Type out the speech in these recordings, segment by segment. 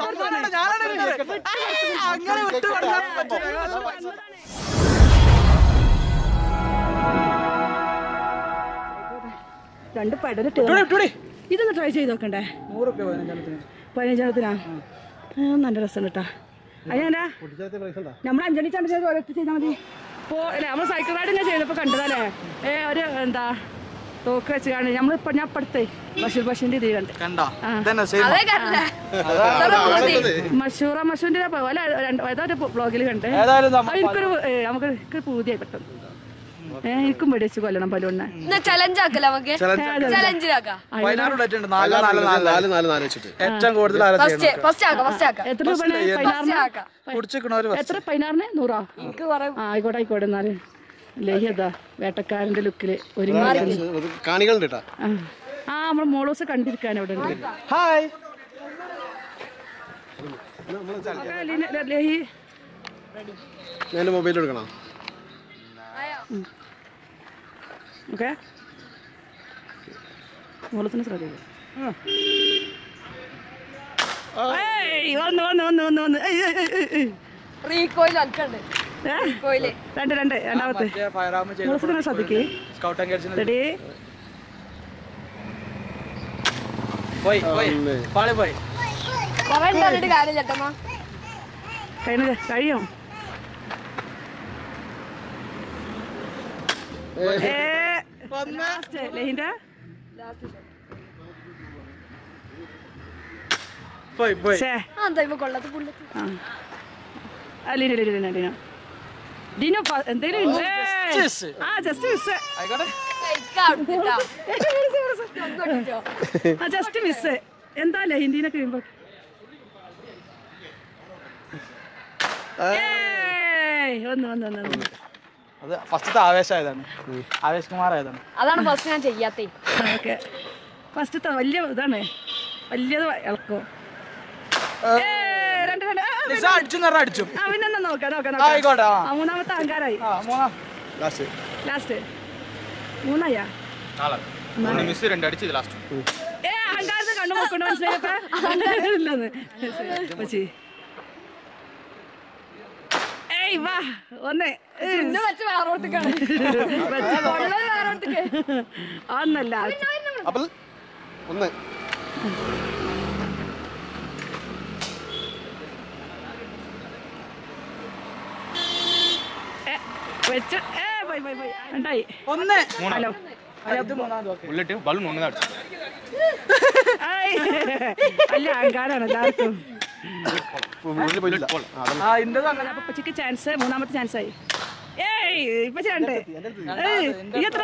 സമ്മാനമാണ് ഞാനാണ് അങ്ങനെ വിട്ടു കൊടുക്കാൻ പറ്റില്ല. രണ്ട് പെടലിട്ട് ഇട്ടൂടെ, ഇട്ടൂടെ. ഇതൊന്ന് ട്രൈ ചെയ്ത് നോക്കണ്ടേ? നൂറ് പതിനഞ്ചെണ്ണത്തിന് നല്ല രസം കേട്ടാ അതിനാ നമ്മൾ അഞ്ചണി ചണ്ട ചെയ്ത് ഓരോരുത്തർ ചെയ്താൽ മതി. ഇപ്പോ നമ്മൾ സൈക്കിൾ റൈഡ് ഇങ്ങനെ ചെയ്തപ്പോൾ കണ്ടതല്ലേ ഏ ഒരു എന്താ? തോക്ക് വെച്ച് കാണി നമ്മളിപ്പോ ഞാൻ ഇപ്പടുത്തേ ബഷീർ ബഷീറിന്റെ ഇത് കണ്ട്। മഷൂറ മഷൂറിന്റെ പോലെ ബ്ലോഗിൽ കണ്ട് എനിക്കൊരു ഏ, നമുക്ക് എനിക്ക് പൂതിയായി പെട്ടെന്ന് എനിക്കും വെടിച്ച് കൊല്ലണം പലൂണ്ണ എത്ര പതിനാറിന്? നൂറോ? ആയിക്കോട്ടെ ആയിക്കോട്ടെ എന്നാൽ. ലേഹ്യതാ വേട്ടക്കാരന്റെ ലുക്കിൽ ഒരുങ്ങി ആ. നമ്മൾ മോളോസ് കണ്ടിരിക്കാൻ അവിടെ ഉണ്ട്. ഹായ്. ലേഹി. ഞാൻ മൊബൈൽ എടുക്കണം? ഓക്കെ. മോളൂസിനെ ശ്രദ്ധിക്കും വന്ന് വന്ന് വന്ന് വന്ന് വന്ന്. റീകോയിൽ അൽക്കുണ്ട്. രണ്ട് രണ്ട്. രണ്ടാമത്തെ. മുളസിനെ ശ്രദ്ധിക്കേ. റെഡി. കഴിയും? അലീന അലീന അലീന ഡിനു? ഏയ്. just. ആ ജസ്റ്റ് മിസ് ആ ജസ്റ്റ് മിസ് എന്താ ഹിന്ദിനെ കഴിയുമ്പോ? ഏയ്. ഒന്ന് ഒന്ന് ഒന്ന് ഒന്ന് അത് ഫസ്റ്റത്തെ ആവേശമായതാണ്. ആവേശ് കുമാർ ആയതാണ് അതാണ് ഫസ്റ്റ് ഞാൻ ചെയ്യാത്തേ. ഓക്കെ. ഫസ്റ്റത്തെ വലിയ ഇതാണ്. വലിയത് ഇളക്കോ ഏയ്, രണ്ട് രണ്ട് ആ, ലിസ അടിച്ചു അടിച്ചു. ആ പിന്നെ എന്നാ നോക്കാം നോക്കാം ആയിക്കോട്ടെ മൂന്നാമത്തെ അഹങ്കാരായി. ആ മൂന്നാം. ലാസ്റ്റ് ലാസ്റ്റ് മൂന്നായാ? മിസ് രണ്ട് അടിച്ചത് ലാസ്റ്റ് ഏ അഹങ്കാരത്തെ കണ്ണു നോക്കണ്ട മനസ്സിലായപ്പോ മച്ചി ഏയ് വാ ഒന്നേ ഒന്നല്ല. അപ്പോൾ ഒന്ന് ഏ, വെച്ച്. ഏ പോയി പോയി പോയി. ഉണ്ടായി ഒന്ന്. ഹലോ. ബലൂൺ ഒന്ന് അഹങ്കാരാണ് എല്ലാവർക്കും. പച്ചക്ക് ചാൻസ് മൂന്നാമത്തെ ചാൻസ് ആയി. ഏയ് ഇപ്പൊ രണ്ട്. ഏയ്, ഈ എത്ര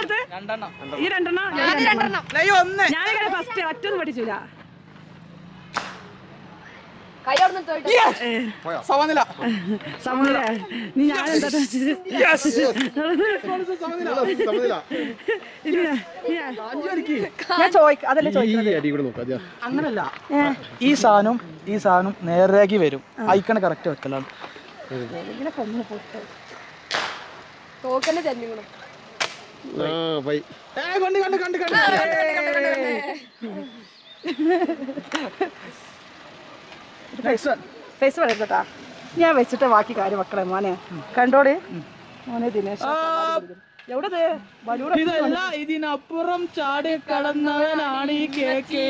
ഈ രണ്ടെണ്ണം. ഞാൻ രണ്ടെണ്ണം? ലൈ ഒന്ന് ഞാനിങ്ങനെ ഫസ്റ്റ് ഒറ്റൊന്നും പഠിച്ചില്ല സമനില സമനില നീ ഞാൻ എന്താ. ഞാൻ ചോദിക്കാം അതല്ലേ ചോദിക്കുന്നത്? അങ്ങനല്ല. ഈ സാധനം ഈ സാധനം നേരേക്ക് വരും. അയക്കണ കറക്റ്റ് വെക്കലാണ്. തോക്കന്നെ പോയി കണ്ട് കണ്ട് കണ്ട് കണ്ട്. ഫേസ് പറയട്ടാ ഞാൻ വെച്ചിട്ട് ബാക്കി കാര്യം മക്കളെ മോനെ. കണ്ടോടെ? മോനെ ദിനേശ് ഇതല്ല ഇതിനപ്പുറം ചാടി കടന്നവനാണ് ഈ കേക്ക്.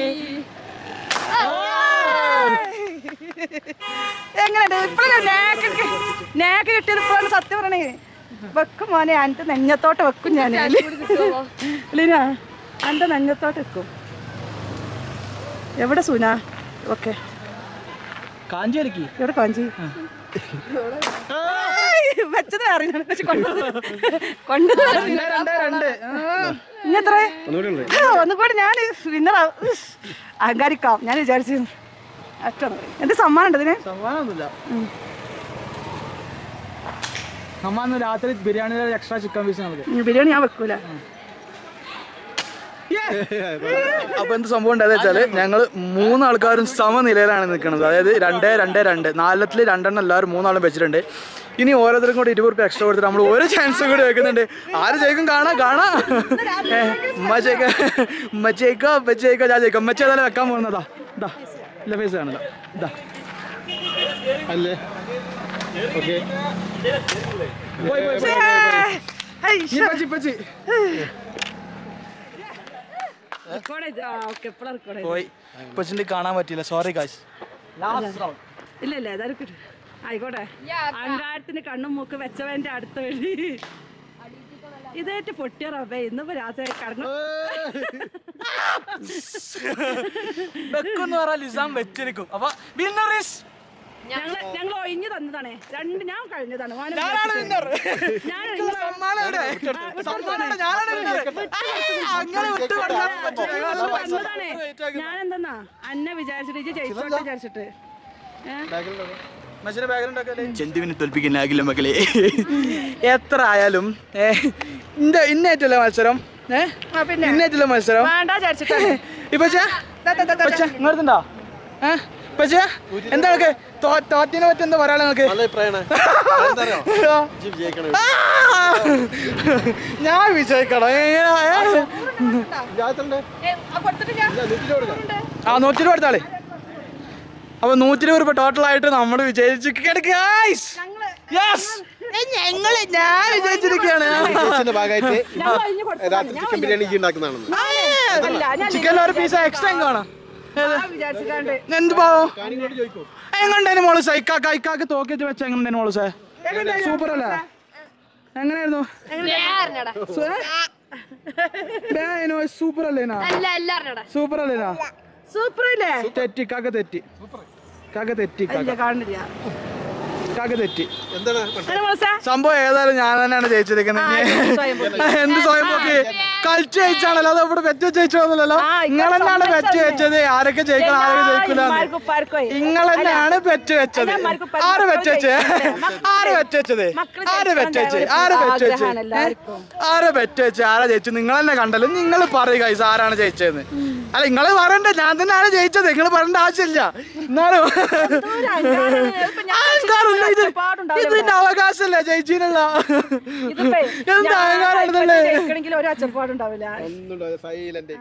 എങ്ങനെയുണ്ട്? ഇപ്പോഴും നേക്ക് നേക്ക് കിട്ടിയത് ഇപ്പോഴാണ് സത്യം പറയണേ. വെക്കും മോനെ എന്റെ നെഞ്ഞത്തോട്ട് വെക്കും ഞാൻ. ലീന എന്റെ നെഞ്ഞത്തോട്ട് വെക്കും. എവിടെ സൂന? ഓക്കെ. കാഞ്ചി വലിക്ക് എവിടെ കാഞ്ചി? വെച്ചത് പക്ഷെ രണ്ട് ഒന്നുകൂടി ഉണ്ട്. ഒന്നുകൂടി ഞാൻ വിന്നറാവും അഹങ്കാരിക്കാം. ഞാൻ വിചാരിച്ചു അറ്റാണ് എന്ത് സമ്മാനം ഉണ്ട് സമ്മാനം സമ്മാനമൊന്നുമില്ല രാത്രി ബിരിയാണിയുടെ എക്സ്ട്രാ ചിക്കൻ പീസ് ബിരിയാണി ഞാൻ വെക്കൂല. അപ്പൊ എന്ത് സംഭവം ഉണ്ടായെന്ന് വെച്ചാൽ ഞങ്ങൾ മൂന്നാൾക്കാരും സമനിലയിലാണ് നിൽക്കുന്നത്. അതായത് രണ്ടേ രണ്ടേ രണ്ട്. നാലത്തിൽ രണ്ടെണ്ണം എല്ലാവരും മൂന്നാളും വെച്ചിട്ടുണ്ട്. ഇനി ഓരോരുത്തരും കൂടി ഇരുപത് എക്സ്ട്രാ കൊടുത്തിട്ട് നമ്മൾ ഒരു ചാൻസും കൂടി വെക്കുന്നുണ്ട്. ആര് ജയിക്കും? കാണാ കാണാ. ഉമ്മ ജയിക്ക ഉമ്മ ജയിക്കോ ഉമ്മ ജയിക്കോ? ഞാൻ ജയിക്കും. ഉമ്മച്ച വെക്കാൻ പോകുന്നതാ. ഇതാ ഇല്ല ഫേസ് കാണില്ല ഇതാ അല്ലേ? ഓക്കെ പോയി പോയി പോയി. എപ്പോഴാണ് റെക്കോർഡ് ചെയ്ത് പോയി. കാണാൻ പറ്റില്ല സോറി കാശ് ഇല്ല ഇല്ല ആയിക്കോട്ടെ. അങ്കാരത്തിന് കണ്ണും മൂക്ക് വെച്ചവന്റെ അടുത്ത വഴി. ഇതേറ്റ് പൊട്ടിയ ഇന്നിപ്പോ രാത്രി കടന്നു. വെക്കെന്ന് പറഞ്ഞാൽ ലിസാം വെച്ചിരിക്കും. അപ്പൊ ഞങ്ങൾ ഞങ്ങൾ ഒഴിഞ്ഞു തന്നതാണേ. രണ്ട് ഞാൻ കഴിഞ്ഞതാണ്. ഞാനാണ് ഞാൻ എന്തെന്നാ അന്നെ വിചാരിച്ചിട്ട് ഇജ്ജ് ജയിച്ചോട്ടെ വിചാരിച്ചിട്ട്. ചെന്തുവിനെ തോൽപ്പിക്കാനാകില്ല മകളെ എത്ര ആയാലും ഇന്ന ഇന്നായിട്ടുള്ള മത്സരം ഇന്നായിട്ടുള്ള മത്സരം. ഇപ്പൊ ഇങ്ങോട്ടുണ്ടോ ഏ? പക്ഷേ എന്താ നിങ്ങൾക്ക് തോറ്റിനെ പറ്റി എന്താ പറയാ നിങ്ങൾക്ക് ഞാൻ വിജയിക്കണം. ആ നൂറ്റി രൂപ എടുത്താളെ അപ്പൊ നൂറ്റി രൂപ ടോട്ടൽ ആയിട്ട് നമ്മൾ വിജയിച്ചു ഞങ്ങൾ ഞാൻ വിജയിച്ചിരിക്കുകയാണ്. ഭാഗമായിട്ട് രാത്രി ചിക്കൻ ബിരിയാണി ഉണ്ടാക്കുന്നതാണ് ചിക്കൻ ഒരു പീസ് എക്സ്ട്രാ കാണാം എന്ത് പാവം? എങ്ങണ്ടായിരുന്നു മോൾ സേ? ഇക്കാക്ക ഇക്കാക്ക് തോക്കിച്ച് വെച്ച എങ്ങണ്ടായിരുന്നു മോൾ സേ? സൂപ്പർ അല്ലേ എങ്ങനെയായിരുന്നു? സൂപ്പർ അല്ലേനാ സൂപ്പർ അല്ലേനാ സൂപ്പർ അല്ലേ തെറ്റി കാക്ക തെറ്റി. കാക്ക തെറ്റി കാണില്ല കാക്ക തെറ്റി. സംഭവം ഏതായാലും ഞാൻ തന്നെയാണ് ജയിച്ചിരിക്കുന്നത്. എന്ത് സ്വയം നോക്കി കളിച്ച് ജയിച്ചാണല്ലോ. അത് ഇവിടെ വെച്ച് ജയിച്ചോന്നല്ലോ നിങ്ങൾ തന്നെയാണ് വെച്ച് വെച്ചത്. ആരൊക്കെ ജയിക്കണം ആരൊക്കെ ജയിക്കില്ല നിങ്ങൾ തന്നെയാണ് വെച്ച് വെച്ചത്. ആര് വെച്ച് വെച്ച്? ആര് വെച്ച് വെച്ചത്? ആര് വെച്ച് വെച്ച്? ആര് വെച്ച് വെച്ച്? ആര് വെച്ച് വെച്ച്? ആരാ ജയിച്ചു നിങ്ങൾ തന്നെ കണ്ടല്ലോ. നിങ്ങൾ പറയുക ഇത് ആരാണ് ജയിച്ചതെന്ന്. അല്ല നിങ്ങൾ പറയണ്ട. ഞാൻ തന്നെയാണ് ജയിച്ചത്. നിങ്ങൾ പറയേണ്ട ആവശ്യമില്ല. എന്നാലും ഇതിന്റെ അവകാശമല്ല ജയിച്ചിനുള്ള എന്താ അഹങ്കാരം ഒരു അച്ചപ്പാടുണ്ടാവില്ല ഒന്നും സൈലന്റ്